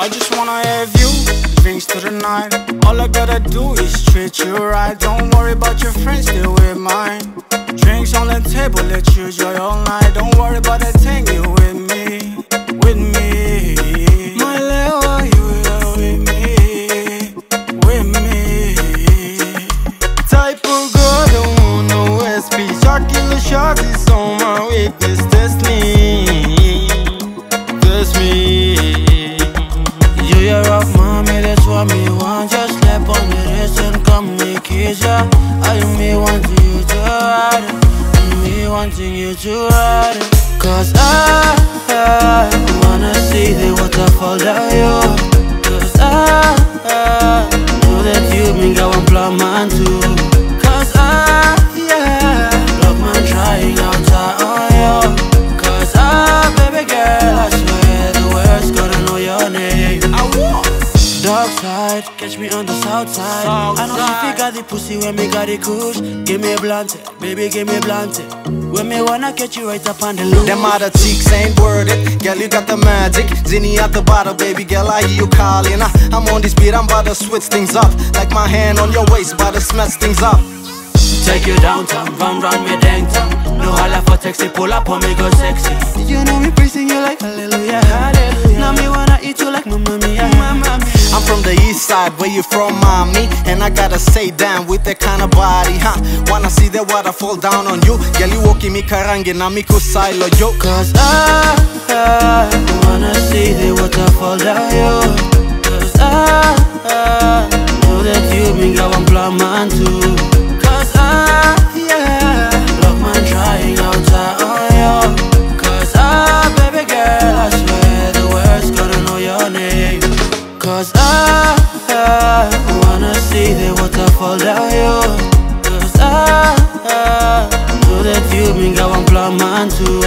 I just wanna have you, drinks to the night. All I gotta do is treat you right. Don't worry about your friends, stay with mine. Drinks on the table, let you enjoy all night. Don't worry about that thing, you with me, with me. My love, you with me, with me. Type of girl, don't want no SP. Shot killer shots is on my weakness. Test wanting you to ride it Cause I, I wanna see the waterfall down you Cause I, I know that you been got one plan man too Cause I, yeah Love man trying out on you Cause I, baby girl, I swear the world's gonna know your name I want. Dark side, catch me on the south side. South I know you got the pussy when me got the kush. Give me a blunt, baby, give me a blunt. When me wanna catch you right up on the loop. Them other cheeks ain't worth it. Girl, you got the magic. Zinni at the bottle, baby girl, I hear you calling. I, I'm on this beat, I'm about to switch things up. Like my hand on your waist, about to smash things up. Take you downtown, run round me downtown. No holla for taxi, pull up on me go sexy. You know me praising you like hallelujah, hallelujah. Now me wanna eat you like mamma mia, mamma mia. I'm from the east side, where you from, mommy? And I gotta say, damn, with that kind of body, huh? Wanna see the water fall down on you? Girl, you walking me karangi, na mi kusailo, yo. Cause I, I wanna see the waterfall down you Cause I, I know that you been one plan man too Cause I, I wanna see the waterfall down you. Cause I, I know that you been got one plan man too